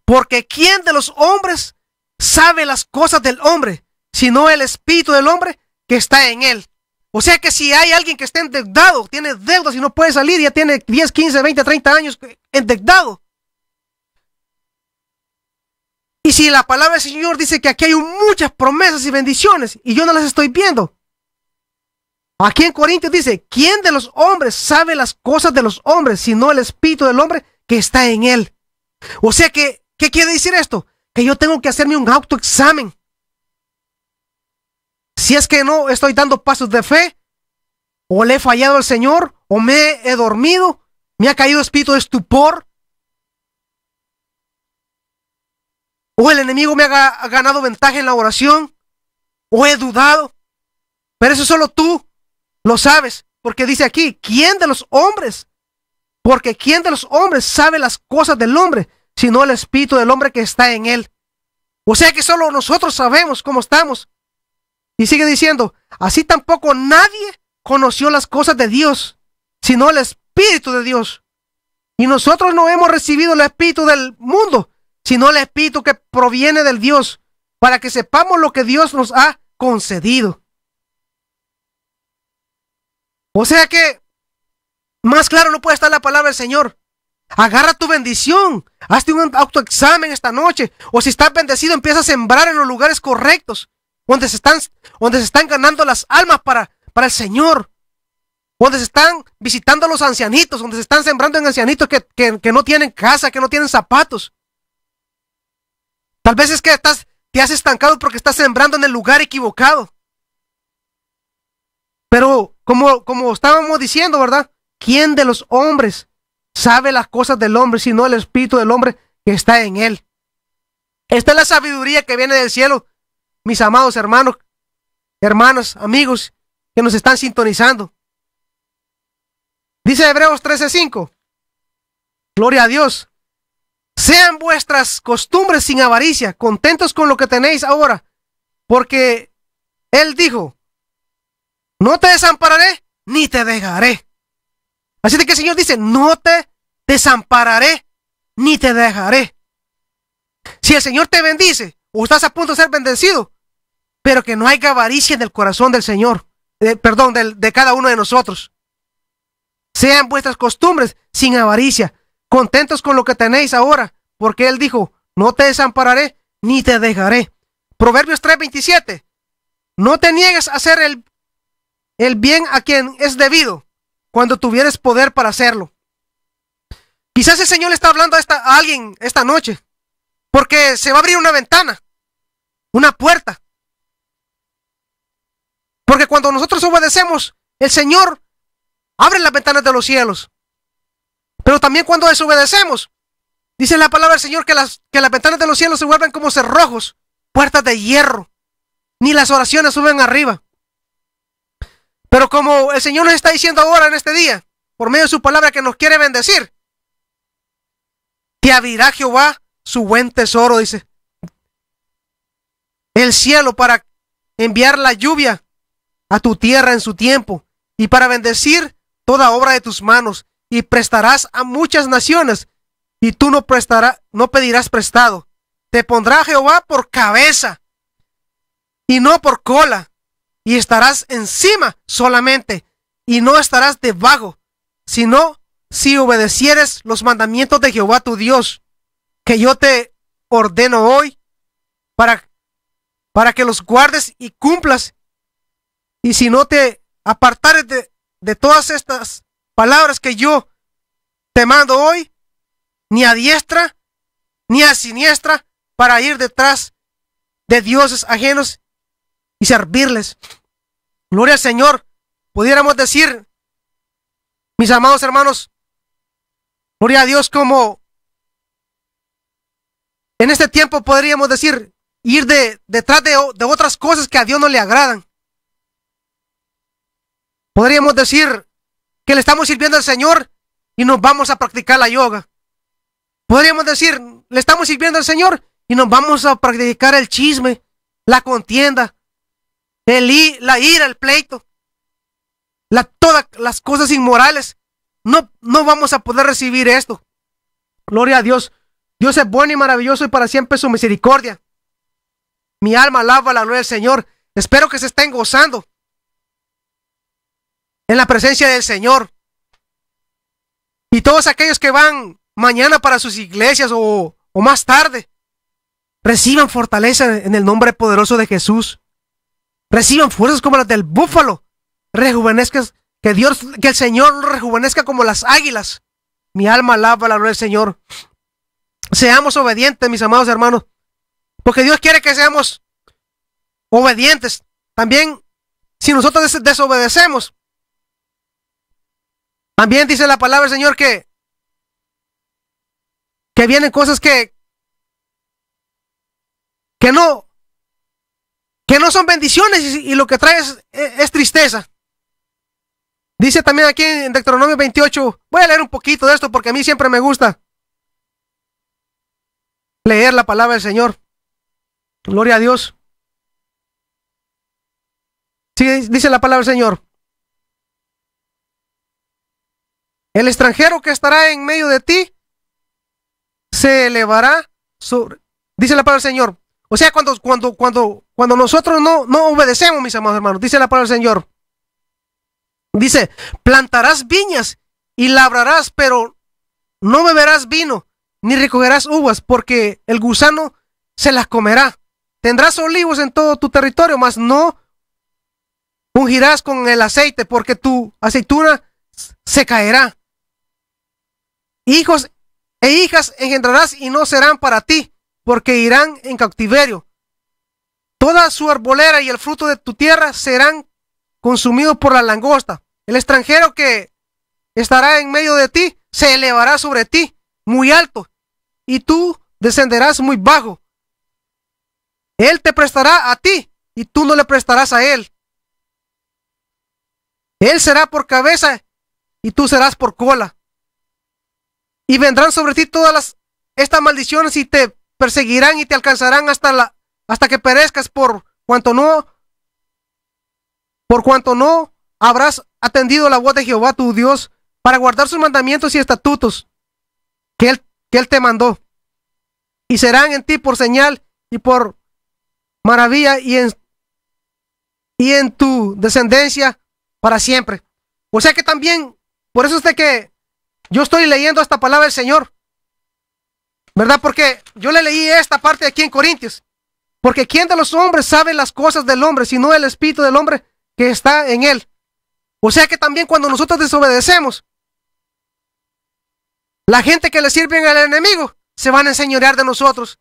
porque ¿quién de los hombres sabe las cosas del hombre, sino el Espíritu del hombre que está en él? O sea que si hay alguien que está endeudado, tiene deudas y no puede salir, ya tiene 10, 15, 20, 30 años endeudado. Y si la palabra del Señor dice que aquí hay muchas promesas y bendiciones y yo no las estoy viendo. Aquí en Corintios dice, ¿quién de los hombres sabe las cosas de los hombres, sino el espíritu del hombre que está en él? O sea que, ¿qué quiere decir esto? Que yo tengo que hacerme un autoexamen. Si es que no estoy dando pasos de fe, o le he fallado al Señor, o me he dormido, me ha caído espíritu de estupor, o el enemigo me ha ganado ventaja en la oración, o he dudado. Pero eso solo tú lo sabes, porque dice aquí, ¿quién de los hombres? Porque ¿quién de los hombres sabe las cosas del hombre, sino el espíritu del hombre que está en él? O sea que solo nosotros sabemos cómo estamos. Y sigue diciendo, así tampoco nadie conoció las cosas de Dios, sino el espíritu de Dios. Y nosotros no hemos recibido el espíritu del mundo, sino el Espíritu que proviene del Dios, para que sepamos lo que Dios nos ha concedido. O sea que más claro no puede estar la palabra del Señor. Agarra tu bendición, hazte un autoexamen esta noche, o si estás bendecido empieza a sembrar en los lugares correctos, donde se están, están ganando las almas para, para el Señor, donde se están visitando a los ancianitos, donde se están sembrando en ancianitos que, que no tienen casa, que no tienen zapatos. Tal vez es que estás, te has estancado porque estás sembrando en el lugar equivocado. Pero como, como estábamos diciendo, ¿verdad? ¿Quién de los hombres sabe las cosas del hombre sino el espíritu del hombre que está en él? Esta es la sabiduría que viene del cielo, mis amados hermanos, hermanos, amigos que nos están sintonizando. Dice Hebreos 13:5. Gloria a Dios. Sean vuestras costumbres sin avaricia, contentos con lo que tenéis ahora, porque Él dijo, no te desampararé ni te dejaré. Así de que el Señor dice, no te desampararé ni te dejaré. Si el Señor te bendice o estás a punto de ser bendecido, pero que no hay avaricia en el corazón del Señor, perdón, de cada uno de nosotros. Sean vuestras costumbres sin avaricia, contentos con lo que tenéis ahora, porque Él dijo, no te desampararé ni te dejaré. Proverbios 3:27, no te niegues a hacer el, el bien a quien es debido cuando tuvieres poder para hacerlo. Quizás el Señor está hablando a alguien esta noche, porque se va a abrir una ventana, una puerta. Porque cuando nosotros obedecemos, el Señor abre las ventanas de los cielos. Pero también cuando desobedecemos, dice la palabra del Señor que las, que las ventanas de los cielos se vuelven como cerrojos, puertas de hierro. Ni las oraciones suben arriba. Pero como el Señor nos está diciendo ahora en este día, por medio de su palabra que nos quiere bendecir, te abrirá Jehová su buen tesoro, dice. El cielo para enviar la lluvia a tu tierra en su tiempo y para bendecir toda obra de tus manos y prestarás a muchas naciones, y tú no prestarás, no pedirás prestado. Te pondrá Jehová por cabeza y no por cola, y estarás encima solamente, y no estarás debajo, sino si obedecieres los mandamientos de Jehová tu Dios, que yo te ordeno hoy, para, para que los guardes y cumplas, y si no te apartares de, de todas estas palabras que yo te mando hoy, ni a diestra ni a siniestra, para ir detrás de dioses ajenos y servirles. Gloria al Señor. Pudiéramos decir, mis amados hermanos, gloria a Dios como en este tiempo podríamos decir ir de, detrás de, de otras cosas que a Dios no le agradan. Podríamos decir que le estamos sirviendo al Señor y nos vamos a practicar la yoga. Podríamos decir, le estamos sirviendo al Señor y nos vamos a practicar el chisme, la contienda, el, la ira, el pleito, la, todas las cosas inmorales. No, no vamos a poder recibir esto. Gloria a Dios. Dios es bueno y maravilloso y para siempre su misericordia. Mi alma alaba la gloria del Señor. Espero que se estén gozando en la presencia del Señor. Y todos aquellos que van mañana para sus iglesias o, o más tarde, reciban fortaleza en el nombre poderoso de Jesús. Reciban fuerzas como las del búfalo. Rejuvenezcas, que Dios, que el Señor rejuvenezca como las águilas. Mi alma alaba la gloria del Señor. Seamos obedientes, mis amados hermanos. Porque Dios quiere que seamos obedientes. También, si nosotros desobedecemos, también dice la palabra del Señor que, que vienen cosas que, que no, que no son bendiciones y, lo que trae es, tristeza. Dice también aquí en Deuteronomio 28, voy a leer un poquito de esto porque a mí siempre me gusta leer la palabra del Señor. Gloria a Dios. Sí, dice la palabra del Señor. El extranjero que estará en medio de ti se elevará sobre, dice la palabra del Señor. O sea, cuando, cuando, cuando, cuando nosotros no, no obedecemos, mis amados hermanos, dice la palabra del Señor. Dice, plantarás viñas y labrarás, pero no beberás vino, ni recogerás uvas, porque el gusano se las comerá. Tendrás olivos en todo tu territorio, mas no ungirás con el aceite, porque tu aceituna se caerá. Hijos e hijas engendrarás y no serán para ti, porque irán en cautiverio. Toda su arbolera y el fruto de tu tierra serán consumidos por la langosta. El extranjero que estará en medio de ti se elevará sobre ti muy alto, y tú descenderás muy bajo. Él te prestará a ti, y tú no le prestarás a él. Él será por cabeza, y tú serás por cola y vendrán sobre ti todas las estas maldiciones y te perseguirán y te alcanzarán hasta la hasta que perezcas por cuanto no por cuanto no habrás atendido la voz de Jehová tu Dios para guardar sus mandamientos y estatutos que él, que él te mandó. Y serán en ti por señal y por maravilla y en, y en tu descendencia para siempre. O sea que también, por eso es de que yo estoy leyendo esta palabra del Señor. ¿Verdad? Porque yo le leí esta parte aquí en Corintios. Porque ¿quién de los hombres sabe las cosas del hombre, sino el espíritu del hombre que está en él? O sea que también cuando nosotros desobedecemos, la gente que le sirve al enemigo se van a enseñorear de nosotros.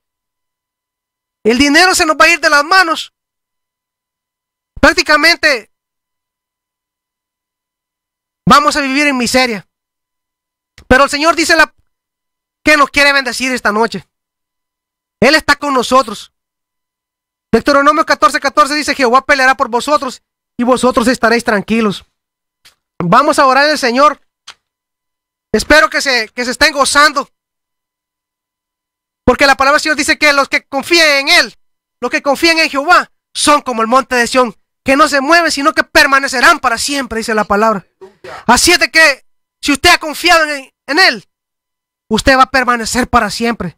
El dinero se nos va a ir de las manos. Prácticamente vamos a vivir en miseria. Pero el Señor dice la, que nos quiere bendecir esta noche. Él está con nosotros. Deuteronomio 14, 14 dice, Jehová peleará por vosotros y vosotros estaréis tranquilos. Vamos a orar al Señor. Espero que se, que se estén gozando. Porque la palabra del Señor dice que los que confíen en Él, los que confían en Jehová, son como el monte de Sión, que no se mueven, sino que permanecerán para siempre, dice la palabra. Así es de que si usted ha confiado en, en Él, usted va a permanecer para siempre.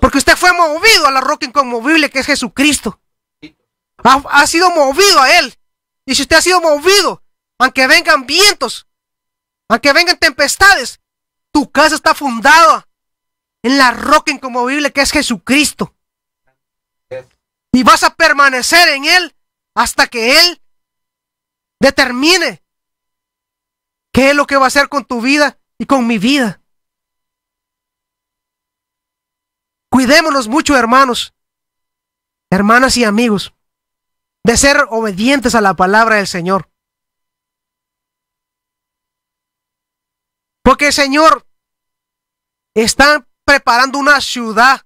Porque usted fue movido a la roca inconmovible que es Jesucristo. Ha, sido movido a Él. Y si usted ha sido movido, aunque vengan vientos, aunque vengan tempestades, tu casa está fundada en la roca inconmovible que es Jesucristo. Y vas a permanecer en Él hasta que Él determine qué es lo que va a hacer con tu vida y con mi vida. Cuidémonos mucho, hermanos. hermanas y amigos, de ser obedientes a la palabra del Señor. Porque el Señor está preparando una ciudad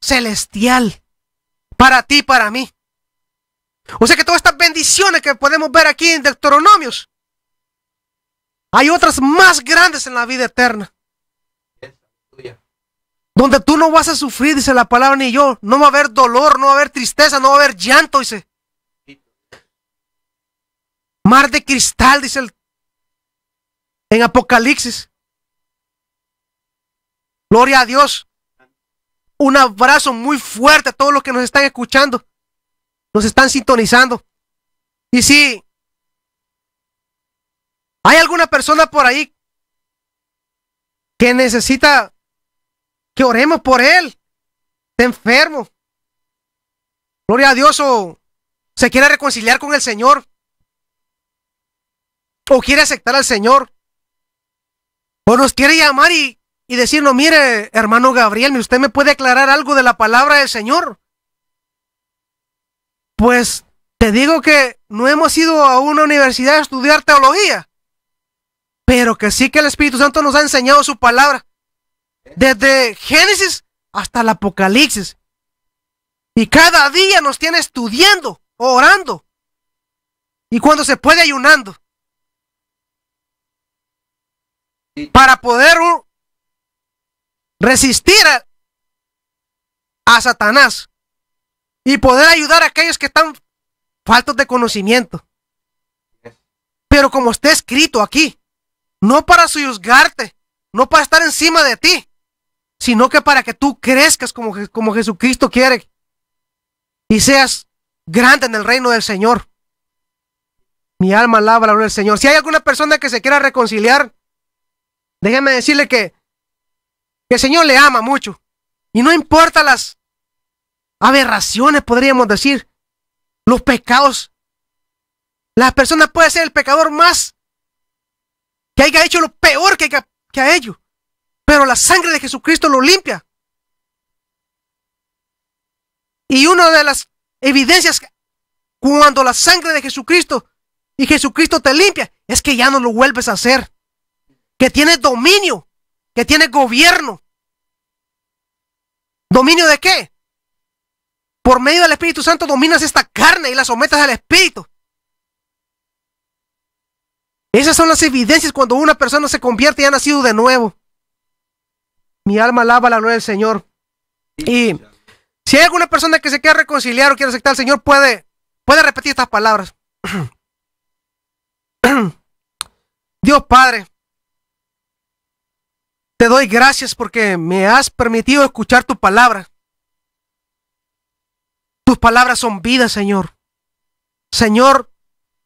celestial para ti y para mí. O sea que todas estas bendiciones que podemos ver aquí en Deuteronomios, hay otras más grandes en la vida eterna. Donde tú no vas a sufrir, dice la palabra, ni yo. No va a haber dolor, no va a haber tristeza, no va a haber llanto, dice. Mar de cristal, dice el, en Apocalipsis. Gloria a Dios. Un abrazo muy fuerte a todos los que nos están escuchando. Nos están sintonizando. Y si hay alguna persona por ahí que necesita que oremos por él, está enfermo. Gloria a Dios o se quiere reconciliar con el Señor o quiere aceptar al Señor o nos quiere llamar y, y decirnos, mire, hermano Gabriel, ¿usted me puede aclarar algo de la palabra del Señor? Pues te digo que no hemos ido a una universidad a estudiar teología, pero que sí que el Espíritu Santo nos ha enseñado su palabra. Desde Génesis hasta el Apocalipsis. Y cada día nos tiene estudiando, orando. Y cuando se puede ayunando. Para poder resistir a, Satanás y poder ayudar a aquellos que están faltos de conocimiento. Pero como está escrito aquí, no para juzgarte, no para estar encima de ti, sino que para que tú crezcas como, como Jesucristo quiere y seas grande en el reino del Señor. Mi alma alaba la del Señor. Si hay alguna persona que se quiera reconciliar, déjeme decirle que, que el Señor le ama mucho. Y no importa las aberraciones, podríamos decir, los pecados. La persona puede ser el pecador más que haya hecho lo peor que, que ha hecho, pero la sangre de Jesucristo lo limpia. Y una de las evidencias cuando la sangre de Jesucristo y Jesucristo te limpia es que ya no lo vuelves a hacer, que tienes dominio, que tienes gobierno. ¿Dominio de qué? Por medio del Espíritu Santo dominas esta carne y la sometes al Espíritu. Esas son las evidencias cuando una persona se convierte y ha nacido de nuevo. Mi alma alaba la gloria del Señor. Y si hay alguna persona que se quiera reconciliar o quiere aceptar al Señor, puede, puede repetir estas palabras. Dios Padre, te doy gracias porque me has permitido escuchar tu palabra. Tus palabras son vida, Señor. Señor,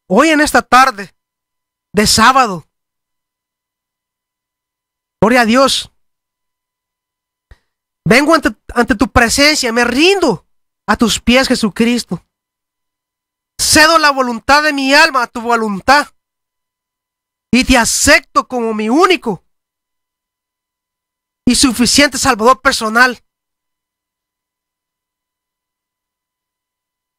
hoy en esta tarde de sábado, gloria a Dios, vengo ante, ante tu presencia, me rindo a tus pies, Jesucristo. Cedo la voluntad de mi alma a tu voluntad y te acepto como mi único y suficiente Salvador personal.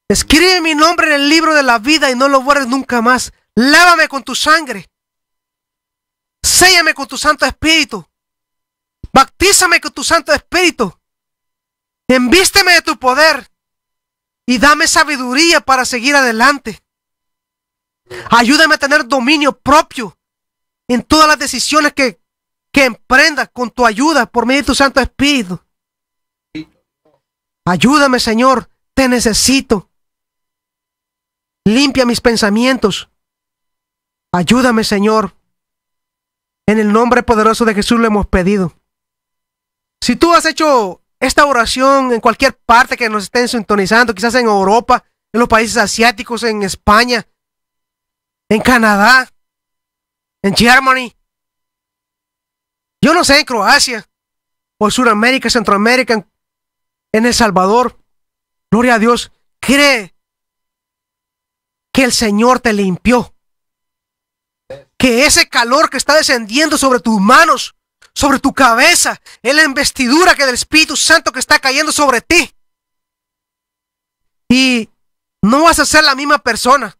Escribe mi nombre en el libro de la vida y no lo borres nunca más. Lávame con tu sangre. Séllame con tu Santo Espíritu. Baptízame con tu Santo Espíritu. Envísteme de tu poder. Y dame sabiduría para seguir adelante. Ayúdame a tener dominio propio en todas las decisiones que, que emprenda con tu ayuda por medio de tu Santo Espíritu. Ayúdame, Señor. Te necesito. Limpia mis pensamientos. Ayúdame, Señor. En el nombre poderoso de Jesús lo hemos pedido. Si tú has hecho esta oración en cualquier parte que nos estén sintonizando, quizás en Europa, en los países asiáticos, en España, en Canadá, en Germany, yo no sé, en Croacia, o Sudamérica, Centroamérica, en, en El Salvador, gloria a Dios, cree que el Señor te limpió. Que ese calor que está descendiendo sobre tus manos, sobre tu cabeza, es la investidura que del Espíritu Santo que está cayendo sobre ti. Y no vas a ser la misma persona.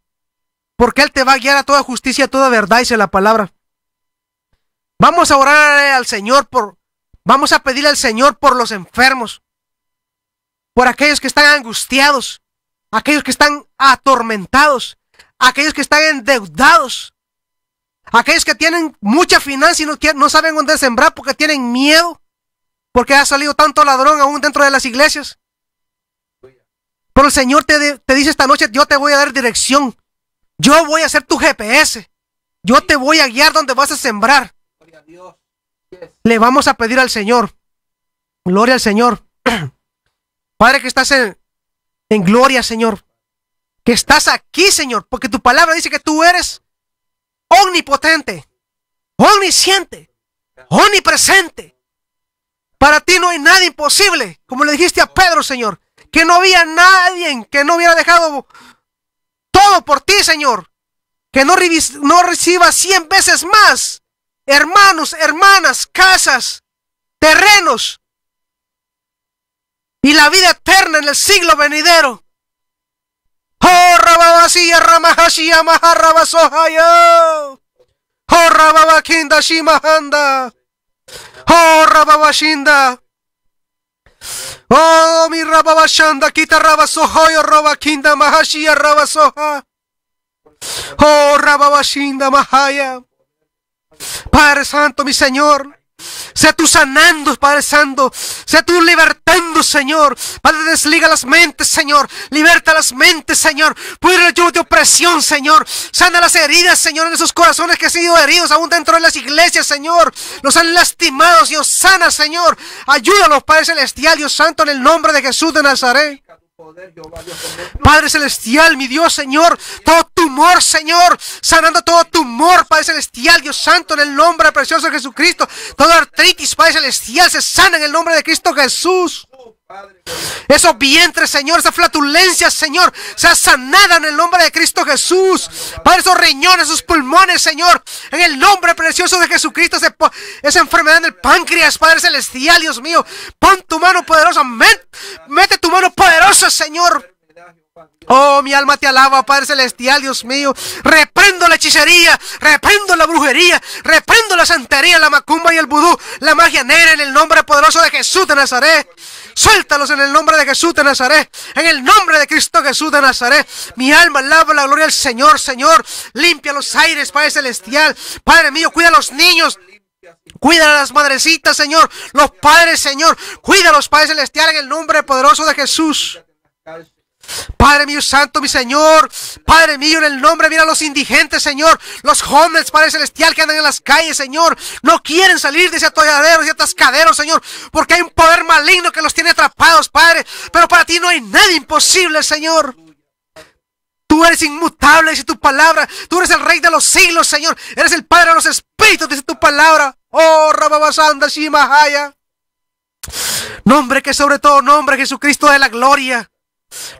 Porque Él te va a guiar a toda justicia, a toda verdad, dice la palabra. Vamos a orar al Señor por, vamos a pedirle al Señor por los enfermos, por aquellos que están angustiados, aquellos que están atormentados, aquellos que están endeudados, aquellos que tienen mucha finanza y no, saben dónde sembrar porque tienen miedo, porque ha salido tanto ladrón aún dentro de las iglesias. Pero el Señor te, te dice esta noche, yo te voy a dar dirección, yo voy a ser tu GPS, yo te voy a guiar donde vas a sembrar. Le vamos a pedir al Señor, gloria al Señor. Padre que estás en, gloria, Señor. Que estás aquí, Señor, porque tu palabra dice que tú eres omnipotente, omnisciente, omnipresente. Para ti no hay nada imposible, como le dijiste a Pedro, Señor, que no había nadie que no hubiera dejado todo por ti, Señor, que no, no reciba cien veces más, hermanos, hermanas, casas, terrenos, y la vida eterna en el siglo venidero. Oh, Rababasía, Ramahashia, Maharabasohaya. Oh, Rababakinda, Shimahanda. Oh, Rababashinda. Oh, mi Rababashanda, Kita Rabasohoyo, Rabakinda, Mahashia, Rabasoha. Oh, Rababashinda, Mahaya. Padre Santo, mi Señor. Sea tú sanando, Padre Santo. Sea tú libertando, Señor. Padre, desliga las mentes, Señor. Liberta las mentes, Señor. Pudre el de opresión, Señor. Sana las heridas, Señor, en esos corazones que han sido heridos aún dentro de las iglesias, Señor. Los han lastimado, Dios. Sana, Señor. Ayúdalos, Padre Celestial, Dios Santo, en el nombre de Jesús de Nazaret. Padre Celestial, mi Dios, Señor, todo tumor, Señor, sanando todo tumor, Padre Celestial, Dios Santo, en el nombre precioso de Jesucristo, toda artritis, Padre Celestial, se sana en el nombre de Cristo Jesús. Esos vientres, Señor, esa flatulencia, Señor, sea sanada en el nombre de Cristo Jesús. Padre, esos riñones, esos pulmones, Señor, en el nombre precioso de Jesucristo, esa enfermedad en el páncreas, Padre Celestial, Dios mío, pon tu mano poderosa, mete tu mano poderosa, Señor. Oh, mi alma te alaba, Padre Celestial, Dios mío. Reprendo la hechicería, reprendo la brujería, reprendo la santería, la macumba y el vudú, la magia negra en el nombre poderoso de Jesús de Nazaret. Suéltalos en el nombre de Jesús de Nazaret. En el nombre de Cristo Jesús de Nazaret. Mi alma alaba la gloria del Señor, Señor. Limpia los aires, Padre Celestial. Padre mío, cuida a los niños. Cuida a las madrecitas, Señor. Los padres, Señor. Cuida a los padres celestiales en el nombre poderoso de Jesús. Padre mío santo, mi Señor, Padre mío, en el nombre, mira a los indigentes, Señor, los jóvenes, Padre celestial, que andan en las calles, Señor, no quieren salir de ese atolladero, ese atascadero, Señor, porque hay un poder maligno que los tiene atrapados, Padre, pero para ti no hay nada imposible, Señor. Tú eres inmutable, dice tu palabra. Tú eres el rey de los siglos, Señor. Eres el Padre de los espíritus, dice tu palabra. Oh, Rababasanda Shimahaya. Nombre que sobre todo nombre, Jesucristo de la gloria.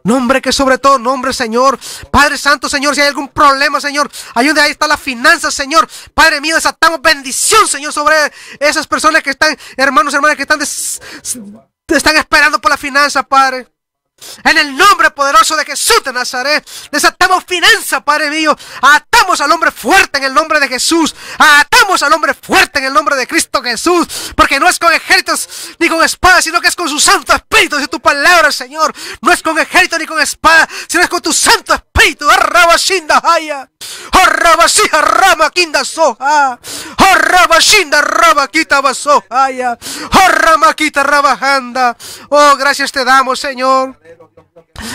Nombre que sobre todo nombre, Señor. Padre Santo, Señor, si hay algún problema, Señor, ayude. Ahí está la finanza, Señor. Padre mío, desatamos bendición, Señor, sobre esas personas que están, hermanos, hermanas, que están, están esperando por la finanza, Padre. En el nombre poderoso de Jesús de Nazaret, desatamos finanza, Padre mío. Atamos al hombre fuerte en el nombre de Jesús. Atamos al hombre fuerte en el nombre de Cristo Jesús. Porque no es con ejércitos ni con espada, sino que es con su Santo Espíritu. Dice tu palabra, Señor. No es con ejército ni con espada, sino es con tu Santo Espíritu. Haya. Rama rabajanda. Oh, gracias te damos, Señor.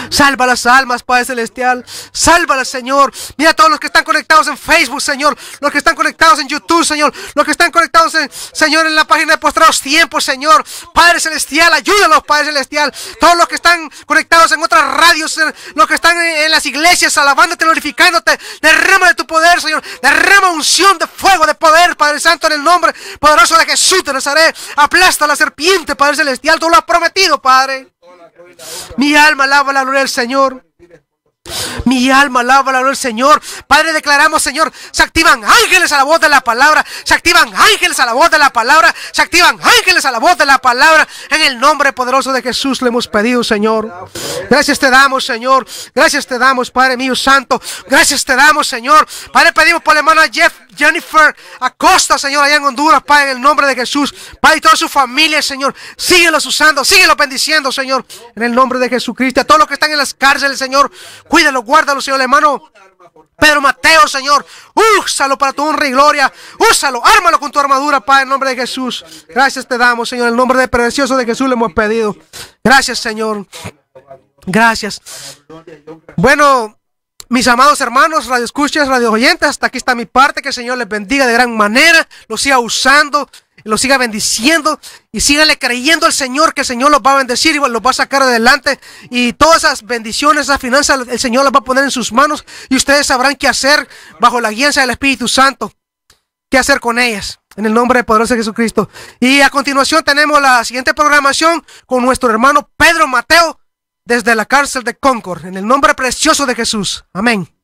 Salva las almas, Padre Celestial. Sálvalas, Señor. Mira a todos los que están conectados en Facebook, Señor. Los que están conectados en YouTube, Señor. Los que están conectados, en, Señor, en la página de Postrados Tiempos, Señor. Padre Celestial, ayúdalos, Padre Celestial. Todos los que están conectados en otras radios, los que están en, las iglesias, alabándote, glorificándote. Derrama de tu poder, Señor. Derrama unción de fuego, de poder, Padre Santo, en el nombre poderoso de Jesús de Nazaret. Aplasta la serpiente, Padre Celestial. Tú lo has prometido, Padre. Mi alma alaba la gloria del Señor. Mi alma alaba del Señor. Padre, declaramos, Señor, se activan ángeles a la voz de la palabra. Se activan ángeles a la voz de la palabra. Se activan ángeles a la voz de la palabra. En el nombre poderoso de Jesús le hemos pedido, Señor. Gracias te damos, Señor. Gracias te damos, Padre mío santo. Gracias te damos, Señor. Padre, pedimos por la hermana Jeff, Jennifer Acosta, Señor, allá en Honduras, Padre, en el nombre de Jesús. Padre, y toda su familia, Señor. Síguelos usando, síguelos bendiciendo, Señor. En el nombre de Jesucristo. A todos los que están en las cárceles, Señor. Cuídalo, guárdalo, Señor, hermano. Pedro Mateo, Señor, úsalo para tu honra y gloria. Úsalo, ármalo con tu armadura, Padre, en nombre de Jesús. Gracias te damos, Señor, en el nombre de precioso de Jesús le hemos pedido. Gracias, Señor. Gracias. Bueno, mis amados hermanos, radio escuchas, radio oyentes, hasta aquí está mi parte. Que el Señor les bendiga de gran manera, lo siga usando, lo siga bendiciendo y síganle creyendo al Señor que el Señor los va a bendecir y los va a sacar adelante. Y todas esas bendiciones, esas finanzas, el Señor las va a poner en sus manos y ustedes sabrán qué hacer bajo la guía del Espíritu Santo. ¿Qué hacer con ellas? En el nombre de poderoso de Jesucristo. Y a continuación tenemos la siguiente programación con nuestro hermano Pedro Mateo desde la cárcel de Concord, en el nombre precioso de Jesús. Amén.